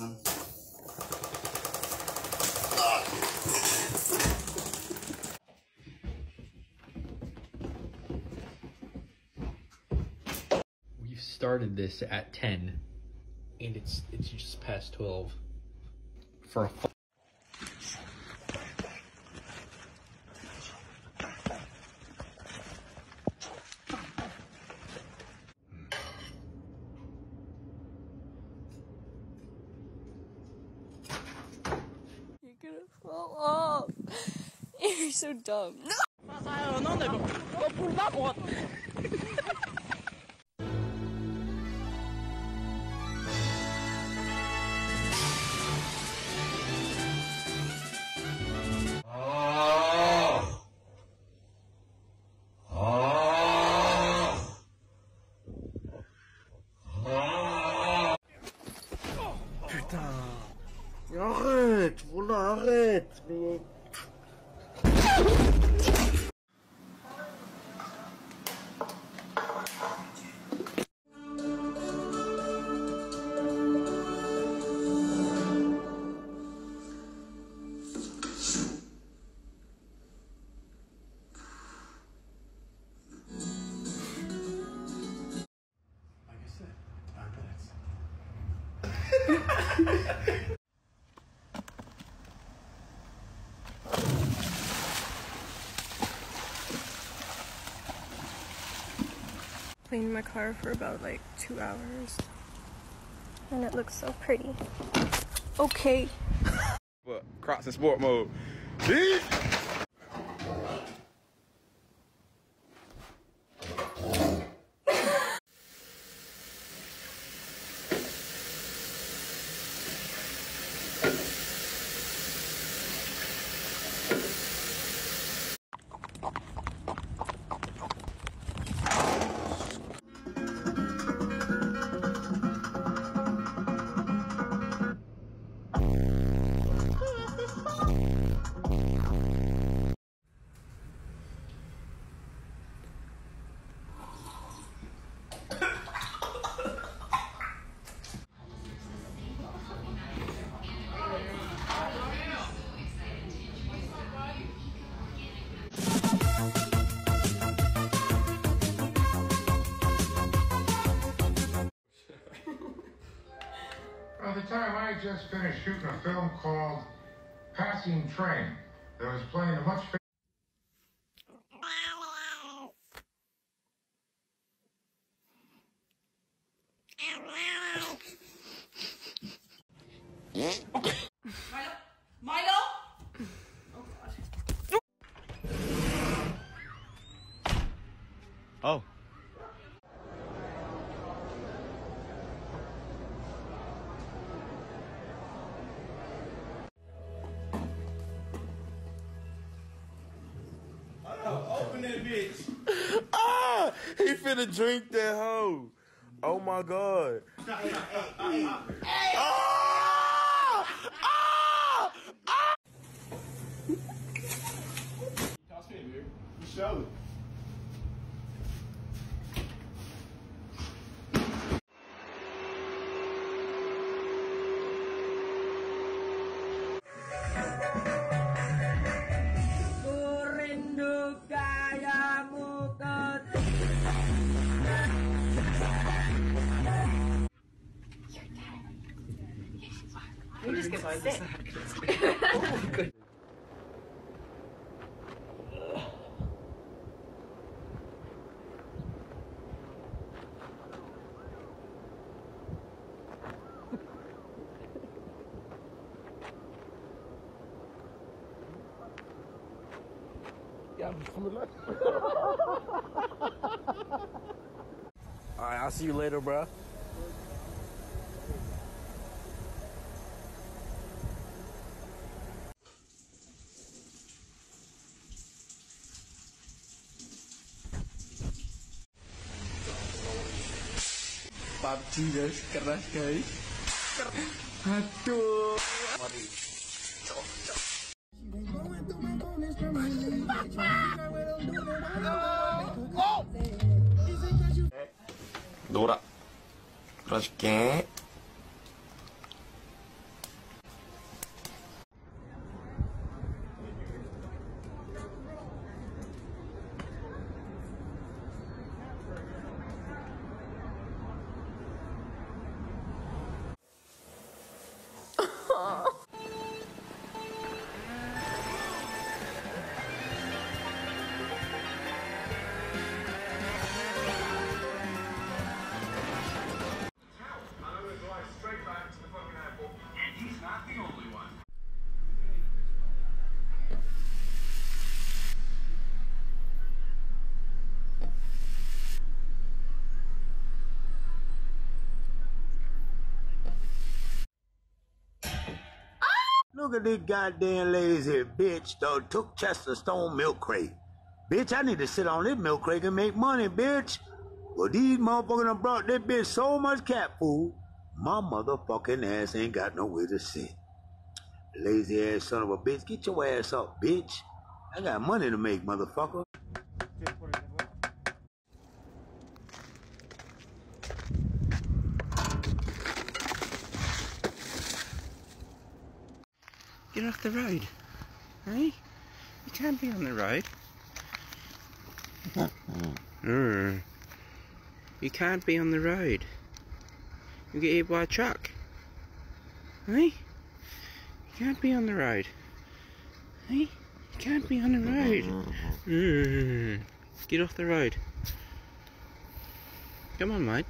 We've started this at 10 and it's it's just past 12 for a fu- You're gonna fall off. You're so dumb. No. הארץ, גבול הארץ. Ha ha ha! Cleaned my car for about like two hours. And it looks so pretty. Okay. But Crocs in sport mode. Bitch! By the time I had just finished shooting a film called Passing Train that was playing a much Oh. Open that bitch. Ah! He finna drink that hoe. Oh my god. Ah! Ah! Toss me, dude. You show it. Alright, I'll see you later, bro. PUBG guys keras guys Ker aduh mari cok cok 노라 그러줄게 Look at this goddamn lazy bitch that took Chester Stone milk crate. Bitch, I need to sit on this milk crate and make money, bitch. Well, these motherfuckers done brought this bitch so much cat food, my motherfucking ass ain't got nowhere to sit. Lazy ass son of a bitch, get your ass up, bitch. I got money to make, motherfucker. Get off the road. Hey? You can't be on the road. Mm. You can't be on the road. You get hit by a truck. Hey? You can't be on the road. Hey? You can't be on the road. Mm. Get off the road. Come on, mate.